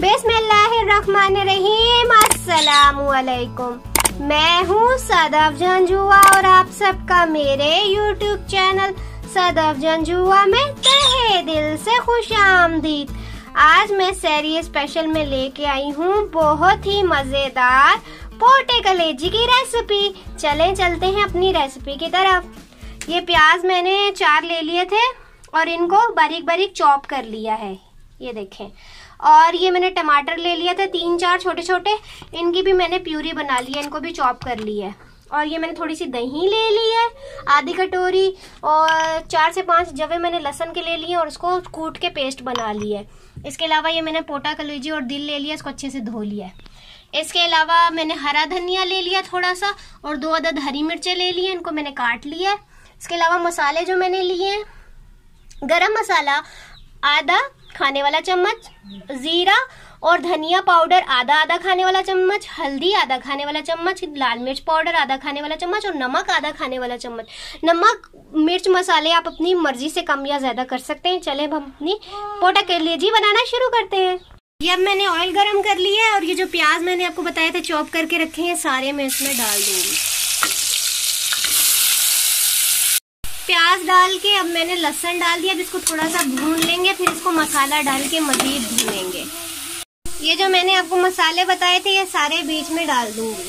बिस्मिल्लाहिर्रहमानिर्रहीम। मैं हूँ सदफ जंजुआ और आप सबका मेरे यूट्यूब चैनल सदफ जंजुआ में तहे दिल से खुश आमदीद। आज मैं सैरी स्पेशल में लेके आई हूँ बहुत ही मज़ेदार पोटे कलेजी की रेसिपी। चलें, चलते हैं अपनी रेसिपी की तरफ़। ये प्याज मैंने चार ले लिए थे और इनको बारीक बारीक चॉप कर लिया है। ये देखें। और ये मैंने टमाटर ले लिया था, तीन चार छोटे छोटे इनकी भी मैंने प्यूरी बना ली है, इनको भी चॉप कर ली है। और ये मैंने थोड़ी सी दही ले ली है, आधी कटोरी, और चार से पाँच जवे मैंने लहसन के ले लिए और उसको कूट के पेस्ट बना ली है। इसके अलावा ये मैंने पोटा कलेजी और दिल ले लिया, इसको अच्छे से धो लिया है। इसके अलावा मैंने हरा धनिया ले लिया थोड़ा सा और दो अदद हरी मिर्चें ले ली इनको मैंने काट लिया है। इसके अलावा मसाले जो मैंने लिए हैं, गरम मसाला, आधा खाने वाला चम्मच, जीरा और धनिया पाउडर, आधा आधा खाने वाला चम्मच, हल्दी आधा खाने वाला चम्मच, लाल मिर्च पाउडर आधा खाने वाला चम्मच और नमक आधा खाने वाला चम्मच। नमक, मिर्च मसाले आप अपनी मर्ज़ी से कम या ज़्यादा कर सकते हैं। चले हम अपनी पोटा कलेजी बनाना शुरू करते हैं। ये अब मैंने ऑयल गरम कर लिया है और ये जो प्याज मैंने आपको बताया था, चॉप करके रखे हैं, सारे मैं इसमें डाल दूँगी। प्याज डाल के, अब मैंने लहसन डाल दिया, अब इसको थोड़ा सा भून लेंगे, फिर इसको मसाला डाल के मजीद भूनेंगे। ये जो मैंने आपको मसाले बताए थे, ये सारे बीच में डाल दूँगी।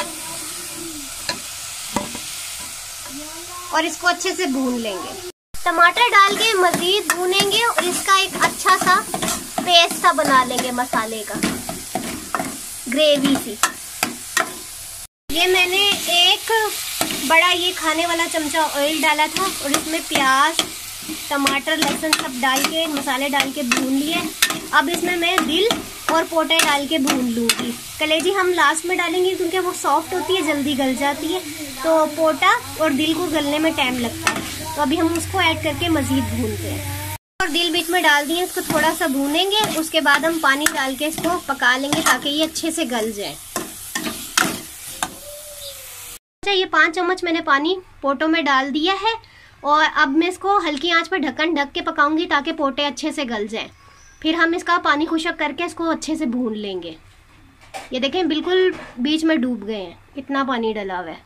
और इसको अच्छे से भून लेंगे। टमाटर डाल के मजीद भूनेंगे, और इसका एक अच्छा सा पेस्ट सा बना लेंगे मसाले का। ग्रेवी सी। ये मैंने एक बड़ा ये खाने वाला चमचा ऑयल डाला था और इसमें प्याज, टमाटर, लहसुन सब डाल के, मसाले डाल के भून लिए। अब इसमें मैं दिल और पोटे डाल के भून लूँगी। कलेजी हम लास्ट में डालेंगे क्योंकि वो सॉफ्ट होती है, जल्दी गल जाती है। तो पोटा और दिल को गलने में टाइम लगता है। तो अभी हम उसको ऐड करके मज़ीद भूनते हैं। और दिल बीच में डाल दिए इसको थोड़ा सा भूनेंगे। उसके बाद हम पानी डाल के इसको पका लेंगे ताकि ये अच्छे से गल जाए। अच्छा ये पाँच चम्मच मैंने पानी पोटो में डाल दिया है और अब मैं इसको हल्की आँच पर ढक्कन ढक के पकाऊँगी ताकि पोटे अच्छे से गल जाएँ। फिर हम इसका पानी खुशक करके इसको अच्छे से भून लेंगे। ये देखें, बिल्कुल बीच में डूब गए हैं, इतना पानी डला हुआ है।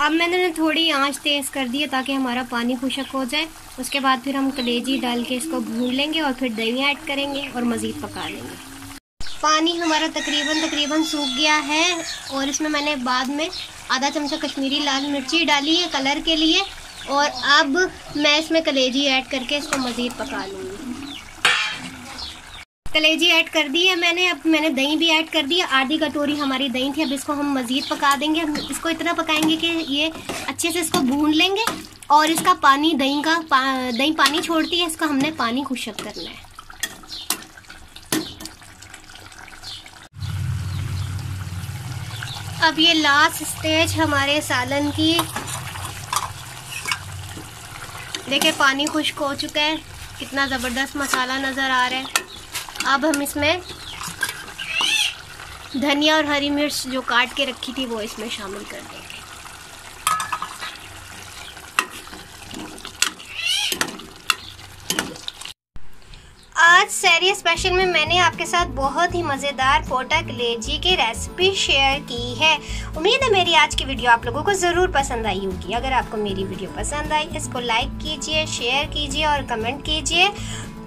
अब मैंने थोड़ी आँच तेज़ कर दी है ताकि हमारा पानी खुशक हो जाए। उसके बाद फिर हम कलेजी डाल के इसको भून लेंगे और फिर दही ऐड करेंगे और मज़ीद पका लेंगे। पानी हमारा तकरीबन तकरीबन सूख गया है और इसमें मैंने बाद में आधा चमचा कश्मीरी लाल मिर्ची डाली है कलर के लिए और अब मैं इसमें कलेजी ऐड करके इसको मज़ीद पका लूँगी। कलेजी ऐड कर दी है मैंने अब मैंने दही भी ऐड कर दी है। आधी कटोरी हमारी दही थी अब इसको हम मज़ीद पका देंगे। हम इसको इतना पकाएँगे कि ये अच्छे से इसको भून लेंगे और इसका पानी दही का पा, दही पानी छोड़ती है इसका हमने पानी खुशक करना है। अब ये लास्ट स्टेज हमारे सालन की। देखिए, पानी खुश्क हो चुका है। कितना ज़बरदस्त मसाला नज़र आ रहा है। अब हम इसमें धनिया और हरी मिर्च जो काट के रखी थी, वो इसमें शामिल कर देंगे। आज सैरी स्पेशल में मैंने आपके साथ बहुत ही मज़ेदार पोटा कलेजी की रेसिपी शेयर की है। उम्मीद है मेरी आज की वीडियो आप लोगों को ज़रूर पसंद आई होगी। अगर आपको मेरी वीडियो पसंद आई, इसको लाइक कीजिए शेयर कीजिए और कमेंट कीजिए।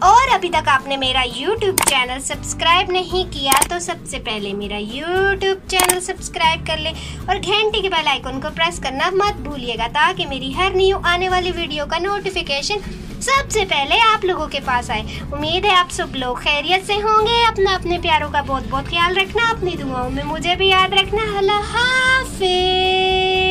और अभी तक आपने मेरा YouTube चैनल सब्सक्राइब नहीं किया तो सबसे पहले मेरा YouTube चैनल सब्सक्राइब कर ले और घंटे के बेल आइकन को प्रेस करना मत भूलिएगा, ताकि मेरी हर न्यू आने वाली वीडियो का नोटिफिकेशन सबसे पहले आप लोगों के पास आए। उम्मीद है आप सब लोग खैरियत से होंगे। अपना अपने प्यारों का बहुत बहुत ख्याल रखना, अपनी दुआओं में मुझे भी याद रखना। हाफिज।